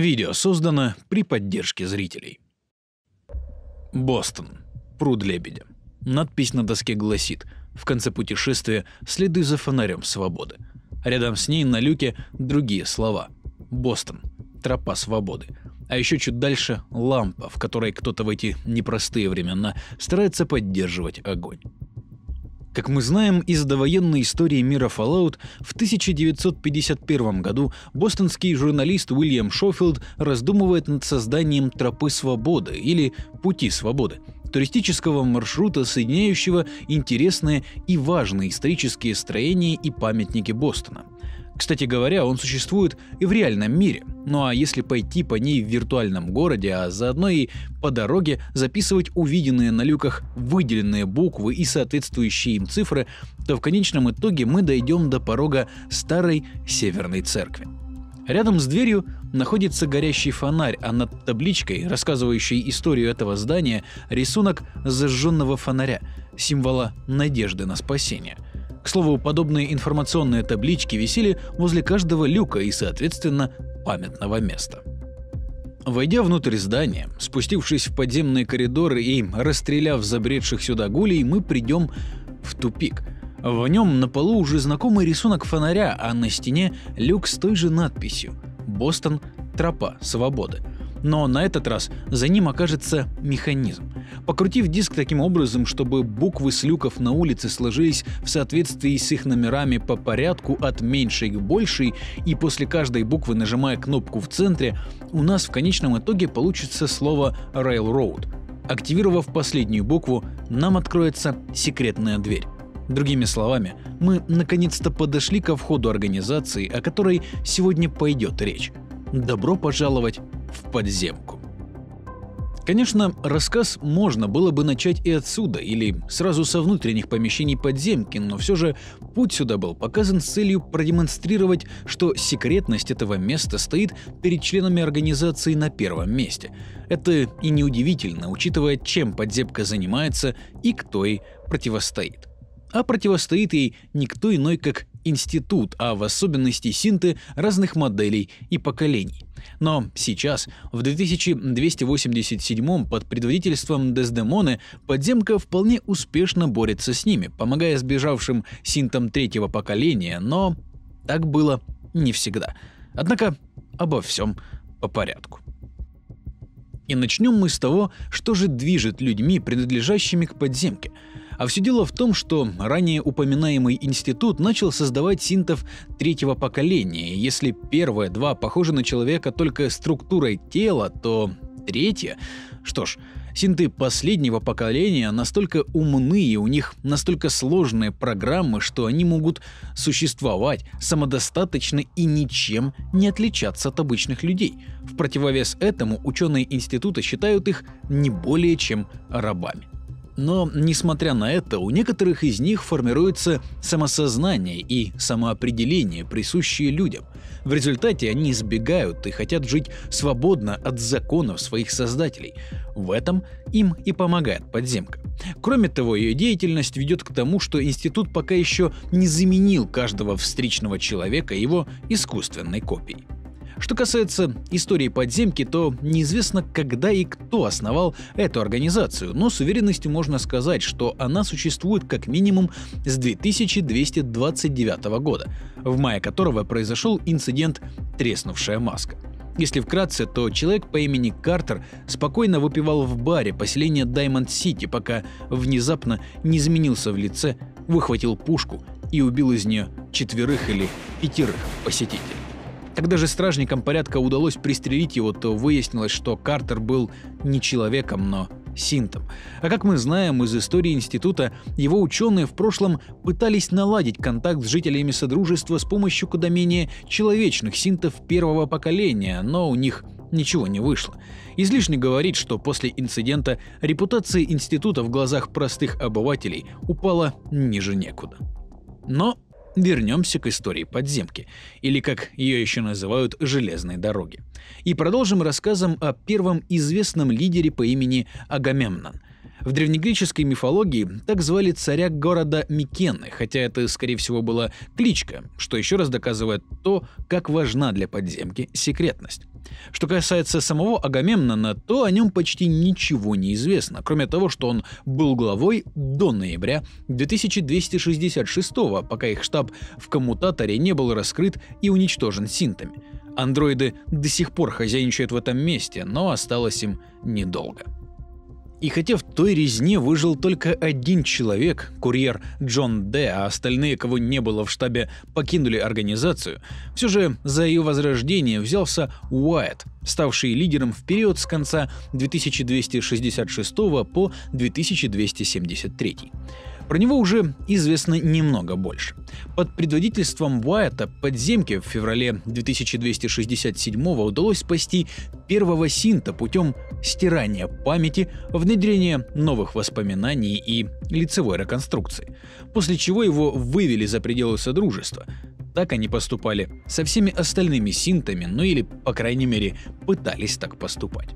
Видео создано при поддержке зрителей. Бостон. Пруд лебедя. Надпись на доске гласит «В конце путешествия следуй за фонарем свободы». Рядом с ней на люке другие слова. Бостон. Тропа свободы. А еще чуть дальше лампа, в которой кто-то в эти непростые времена старается поддерживать огонь. Как мы знаем из довоенной истории мира Fallout, в 1951 году бостонский журналист Уильям Шофилд раздумывает над созданием тропы свободы или пути свободы, туристического маршрута, соединяющего интересные и важные исторические строения и памятники Бостона – кстати говоря, он существует и в реальном мире. Ну а если пойти по ней в виртуальном городе, а заодно и по дороге записывать увиденные на люках выделенные буквы и соответствующие им цифры, то в конечном итоге мы дойдем до порога старой северной церкви. Рядом с дверью находится горящий фонарь, а над табличкой, рассказывающей историю этого здания, рисунок зажженного фонаря, символа надежды на спасение – слову, подобные информационные таблички висели возле каждого люка и, соответственно, памятного места. Войдя внутрь здания, спустившись в подземные коридоры и расстреляв забредших сюда гулей, мы придем в тупик. В нем на полу уже знакомый рисунок фонаря, а на стене люк с той же надписью «Бостон. Тропа. Свободы» но на этот раз за ним окажется механизм. Покрутив диск таким образом, чтобы буквы с люков на улице сложились в соответствии с их номерами по порядку от меньшей к большей, и после каждой буквы нажимая кнопку в центре, у нас в конечном итоге получится слово Railroad. Активировав последнюю букву, нам откроется секретная дверь. Другими словами, мы наконец-то подошли ко входу организации, о которой сегодня пойдет речь. Добро пожаловать в подземку. Конечно, рассказ можно было бы начать и отсюда, или сразу со внутренних помещений подземки, но все же путь сюда был показан с целью продемонстрировать, что секретность этого места стоит перед членами организации на первом месте. Это и неудивительно, учитывая, чем подземка занимается и кто ей противостоит. А противостоит ей никто иной, как институт, а в особенности синты разных моделей и поколений. Но сейчас, в 2287 под предводительством Дездемоны, подземка вполне успешно борется с ними, помогая сбежавшим синтам третьего поколения, но так было не всегда. Однако обо всем по порядку. И начнем мы с того, что же движет людьми, принадлежащими к подземке – а все дело в том, что ранее упоминаемый институт начал создавать синтов третьего поколения. Если первые два похожи на человека только структурой тела, то третье... Что ж, Синты последнего поколения настолько умны и у них настолько сложные программы, что они могут существовать самодостаточно и ничем не отличаться от обычных людей. В противовес этому ученые института считают их не более чем рабами. Но, несмотря на это, у некоторых из них формируется самосознание и самоопределение, присущие людям. В результате они избегают и хотят жить свободно от законов своих создателей. В этом им и помогает подземка. Кроме того, ее деятельность ведет к тому, что институт пока еще не заменил каждого встречного человека его искусственной копией. Что касается истории подземки, то неизвестно, когда и кто основал эту организацию, но с уверенностью можно сказать, что она существует как минимум с 2229 года, в мае которого произошел инцидент «Треснувшая маска». Если вкратце, то человек по имени Картер спокойно выпивал в баре поселения Даймонд-Сити, пока внезапно не изменился в лице, выхватил пушку и убил из нее четверых или пятерых посетителей. Когда же стражникам порядка удалось пристрелить его, то выяснилось, что Картер был не человеком, но синтом. А как мы знаем из истории института, его ученые в прошлом пытались наладить контакт с жителями Содружества с помощью куда менее человечных синтов первого поколения, но у них ничего не вышло. Излишне говорить, что после инцидента репутация института в глазах простых обывателей упала ниже некуда. Но вернемся к истории подземки, или как ее еще называют железной дороги, и продолжим рассказом о первом известном лидере по имени Агамемнон. В древнегреческой мифологии так звали царя города Микены, хотя это, скорее всего, была кличка, что еще раз доказывает то, как важна для подземки секретность. Что касается самого Агамемнона, то о нем почти ничего не известно, кроме того, что он был главой до ноября 2266 пока их штаб в коммутаторе не был раскрыт и уничтожен синтами. Андроиды до сих пор хозяйничают в этом месте, но осталось им недолго. И хотя в той резне выжил только один человек, курьер Джон Д, а остальные, кого не было в штабе, покинули организацию, все же за ее возрождение взялся Уайт, ставший лидером в период с конца 2266 по 2273. Про него уже известно немного больше. Под предводительством Уайта подземки в феврале 2267 удалось спасти первого синта путем стирания памяти, внедрения новых воспоминаний и лицевой реконструкции, после чего его вывели за пределы Содружества. Так они поступали со всеми остальными синтами, ну или, по крайней мере, пытались так поступать.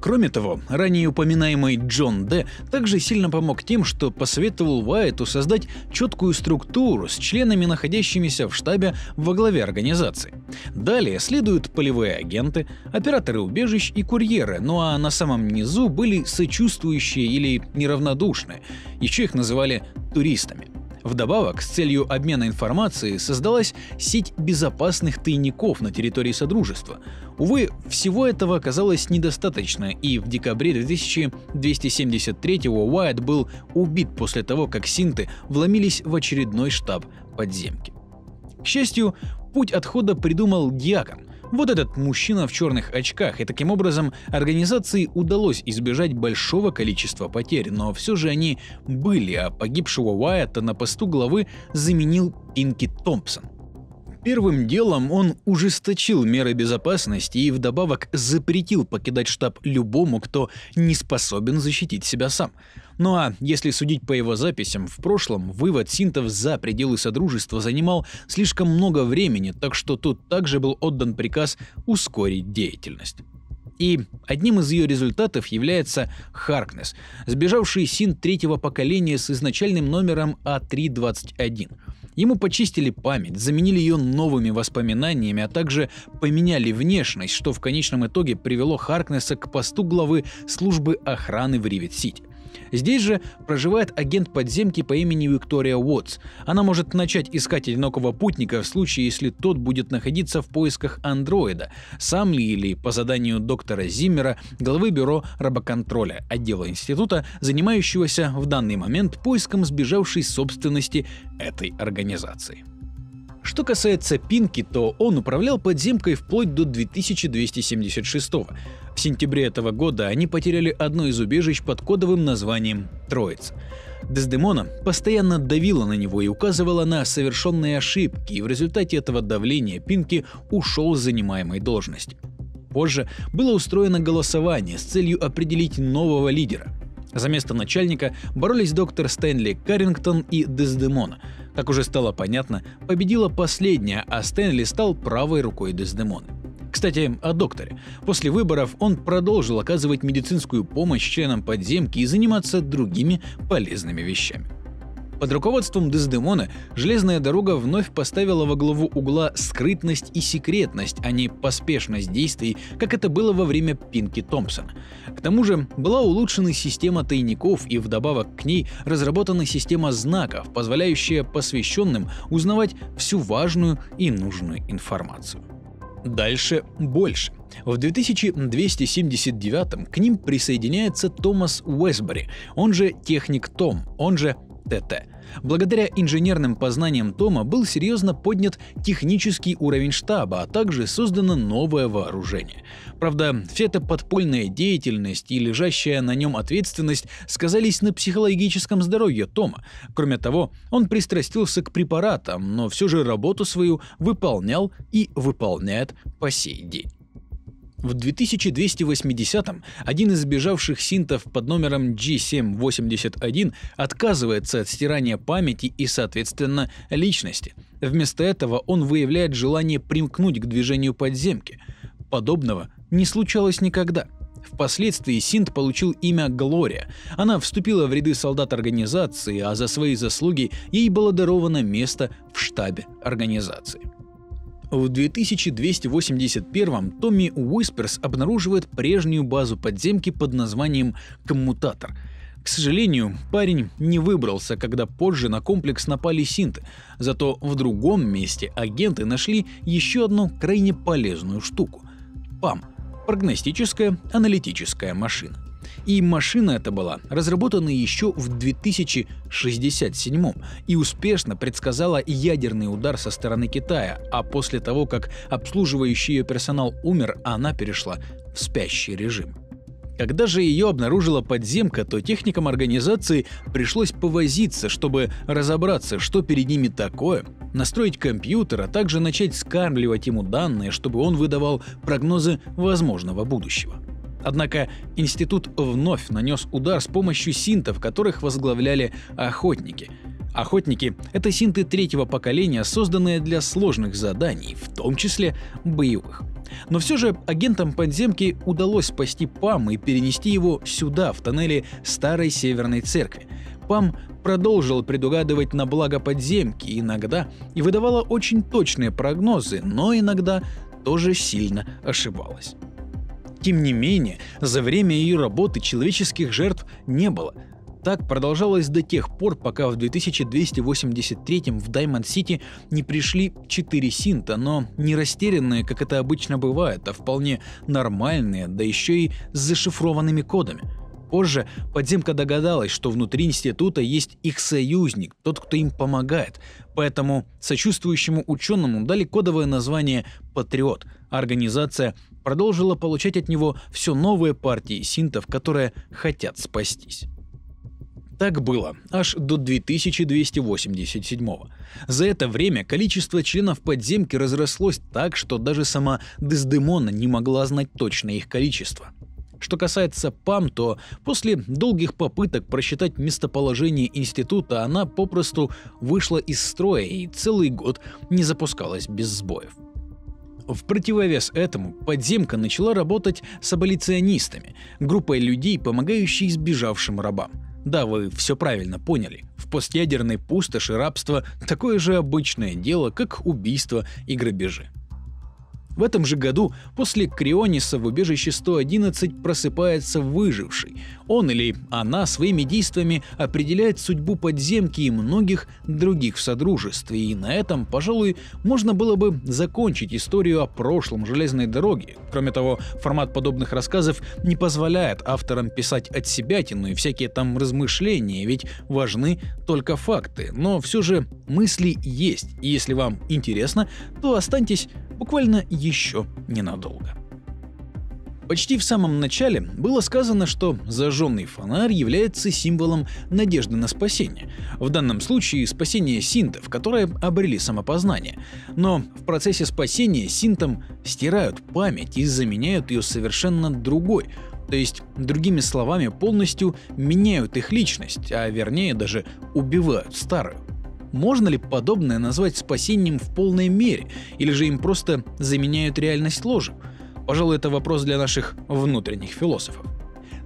Кроме того, ранее упоминаемый Джон Д. также сильно помог тем, что посоветовал Уайту создать четкую структуру с членами, находящимися в штабе во главе организации. Далее следуют полевые агенты, операторы убежищ и курьеры, ну а на самом низу были сочувствующие или неравнодушные, еще их называли туристами. Вдобавок, с целью обмена информацией создалась сеть безопасных тайников на территории Содружества. Увы, всего этого оказалось недостаточно, и в декабре 2273-го Уайт был убит после того, как синты вломились в очередной штаб подземки. К счастью, путь отхода придумал Диакон, вот этот мужчина в черных очках, и таким образом организации удалось избежать большого количества потерь, но все же они были, а погибшего Уайта на посту главы заменил Пинки Томпсон. Первым делом он ужесточил меры безопасности и вдобавок запретил покидать штаб любому, кто не способен защитить себя сам. Ну а если судить по его записям, в прошлом вывод синтов за пределы Содружества занимал слишком много времени, так что тут также был отдан приказ ускорить деятельность. И одним из ее результатов является Харкнес, сбежавший син третьего поколения с изначальным номером А321. Ему почистили память, заменили ее новыми воспоминаниями, а также поменяли внешность, что в конечном итоге привело Харкнесса к посту главы службы охраны в Ривет-Сити. Здесь же проживает агент подземки по имени Виктория Уотс. Она может начать искать одинокого путника в случае, если тот будет находиться в поисках андроида, сам ли или по заданию доктора Зиммера, главы бюро рабоконтроля отдела института, занимающегося в данный момент поиском сбежавшей собственности этой организации. Что касается Пинки, то он управлял подземкой вплоть до 2276 -го. В сентябре этого года они потеряли одно из убежищ под кодовым названием «Троица». Дездемона постоянно давила на него и указывала на совершенные ошибки, и в результате этого давления Пинки ушел с занимаемой должности. Позже было устроено голосование с целью определить нового лидера. За место начальника боролись доктор Стэнли Каррингтон и Дездемона. Как уже стало понятно, победила последняя, а Стэнли стал правой рукой Дездемоны. Кстати, о докторе. После выборов он продолжил оказывать медицинскую помощь членам подземки и заниматься другими полезными вещами. Под руководством Дездемона железная дорога вновь поставила во главу угла скрытность и секретность, а не поспешность действий, как это было во время Пинки Томпсона. К тому же была улучшена система тайников и вдобавок к ней разработана система знаков, позволяющая посвященным узнавать всю важную и нужную информацию. Дальше больше. В 2279 к ним присоединяется Томас Уэсбери, он же Техник Том, он же ТТ. Благодаря инженерным познаниям Тома был серьезно поднят технический уровень штаба, а также создано новое вооружение. Правда, вся эта подпольная деятельность и лежащая на нем ответственность сказались на психологическом здоровье Тома. Кроме того, он пристрастился к препаратам, но все же работу свою выполнял и выполняет по сей день. В 2280-м один из сбежавших синтов под номером G781 отказывается от стирания памяти и, соответственно, личности. Вместо этого он выявляет желание примкнуть к движению подземки. Подобного не случалось никогда. Впоследствии Синт получил имя Глория. Она вступила в ряды солдат организации, а за свои заслуги ей было даровано место в штабе организации. В 2281 Томми Уисперс обнаруживает прежнюю базу подземки под названием «Коммутатор», к сожалению, парень не выбрался, когда позже на комплекс напали синты, зато в другом месте агенты нашли еще одну крайне полезную штуку – ПАМ – прогностическая аналитическая машина. И машина эта была разработана еще в 2067 и успешно предсказала ядерный удар со стороны Китая, а после того, как обслуживающий ее персонал умер, она перешла в спящий режим. Когда же ее обнаружила подземка, то техникам организации пришлось повозиться, чтобы разобраться, что перед ними такое, настроить компьютер, а также начать скармливать ему данные, чтобы он выдавал прогнозы возможного будущего. Однако институт вновь нанес удар с помощью синтов, которых возглавляли охотники. Охотники — это синты третьего поколения, созданные для сложных заданий, в том числе боевых. Но все же агентам подземки удалось спасти Пам и перенести его сюда, в тоннеле Старой Северной Церкви. Пам продолжил предугадывать на благо подземки иногда и выдавала очень точные прогнозы, но иногда тоже сильно ошибалась. Тем не менее, за время ее работы человеческих жертв не было – так продолжалось до тех пор, пока в 2283 в Даймонд-Сити не пришли четыре синта, но не растерянные, как это обычно бывает, а вполне нормальные, да еще и с зашифрованными кодами. Позже подземка догадалась, что внутри института есть их союзник, тот, кто им помогает. Поэтому сочувствующему ученому дали кодовое название «Патриот», организация продолжила получать от него все новые партии синтов, которые хотят спастись. Так было аж до 2287 За это время количество членов подземки разрослось так, что даже сама Дездемона не могла знать точно их количество. Что касается ПАМ, то после долгих попыток просчитать местоположение института она попросту вышла из строя и целый год не запускалась без сбоев. В противовес этому подземка начала работать с аболиционистами, группой людей, помогающей сбежавшим рабам – да, вы все правильно поняли. В постъядерной пустоши рабство такое же обычное дело, как убийство и грабежи. В этом же году после Криониса в убежище 111 просыпается выживший. Он или она своими действиями определяет судьбу подземки и многих других в Содружестве, и на этом, пожалуй, можно было бы закончить историю о прошлом железной дороги. Кроме того, формат подобных рассказов не позволяет авторам писать от себя и всякие там размышления, ведь важны только факты. Но все же мысли есть, и если вам интересно, то останьтесь буквально еще ненадолго. Почти в самом начале было сказано, что зажженный фонарь является символом надежды на спасение. В данном случае спасение синтов, которые обрели самопознание. Но в процессе спасения синтам стирают память и заменяют ее совершенно другой, то есть, другими словами, полностью меняют их личность, а вернее даже убивают старую. Можно ли подобное назвать спасением в полной мере, или же им просто заменяют реальность ложью? Пожалуй, это вопрос для наших внутренних философов.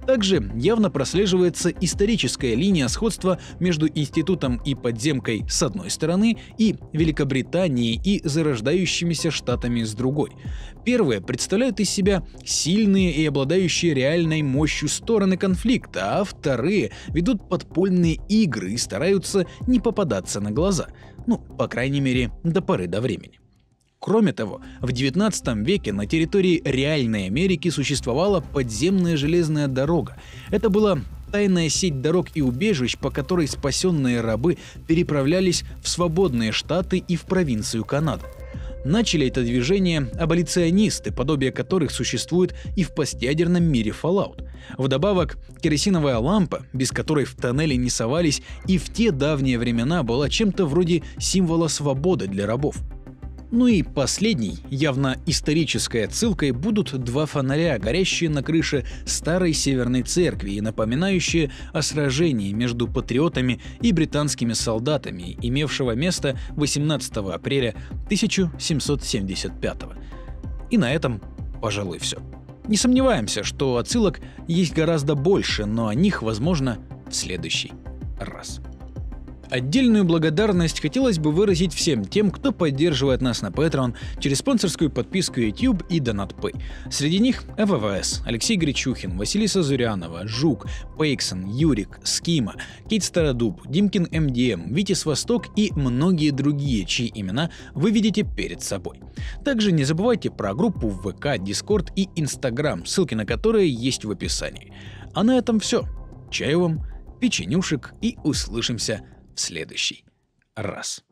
Также явно прослеживается историческая линия сходства между институтом и подземкой с одной стороны и Великобританией и зарождающимися штатами с другой. Первые представляют из себя сильные и обладающие реальной мощью стороны конфликта, а вторые ведут подпольные игры и стараются не попадаться на глаза. Ну, по крайней мере, до поры до времени. Кроме того, в 19 веке на территории реальной Америки существовала подземная железная дорога. Это была тайная сеть дорог и убежищ, по которой спасенные рабы переправлялись в свободные штаты и в провинцию Канады. Начали это движение аболиционисты, подобие которых существует и в постядерном мире Fallout. Вдобавок, керосиновая лампа, без которой в тоннеле не совались, и в те давние времена была чем-то вроде символа свободы для рабов. Ну и последний, явно исторической отсылкой, будут два фонаря, горящие на крыше старой северной церкви и напоминающие о сражении между патриотами и британскими солдатами, имевшего место 18 апреля 1775. И на этом, пожалуй, все. Не сомневаемся, что отсылок есть гораздо больше, но о них, возможно, в следующий раз. Отдельную благодарность хотелось бы выразить всем тем, кто поддерживает нас на Patreon через спонсорскую подписку YouTube и DonatPay. Среди них ФВС, Алексей Гречухин, Василиса Зурянова, Жук, Пейксон, Юрик, Скима, Кейт Стародуб, Димкин МДМ, Витис Восток и многие другие, чьи имена вы видите перед собой. Также не забывайте про группу ВК, Discord и Instagram, ссылки на которые есть в описании. А на этом все. Чаю вам, печенюшек и услышимся в следующий раз.